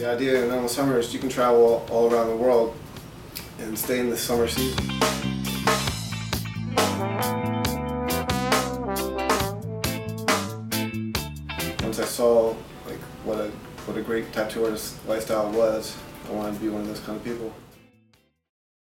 The idea in the summer is you can travel all, all around the world and stay in the summer season. Once I saw like what a what a great tattoo artist lifestyle was, I wanted to be one of those kind of people.